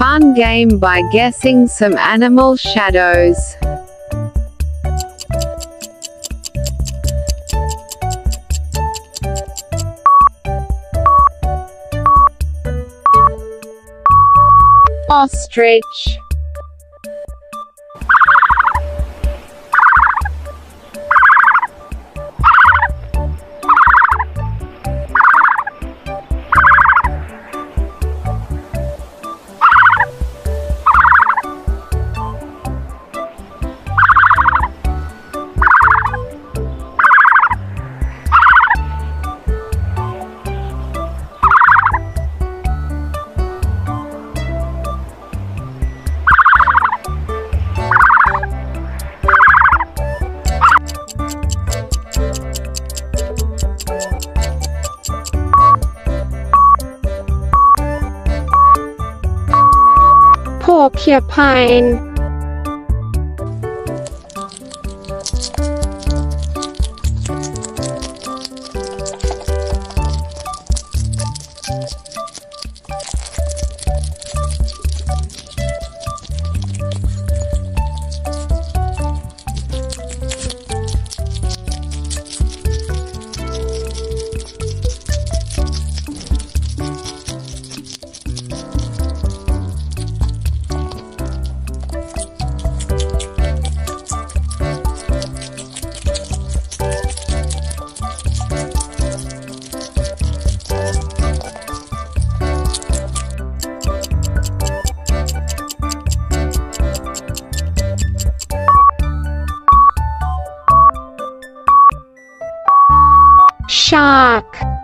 fun game by guessing some animal shadows. Ostrich porcupine shark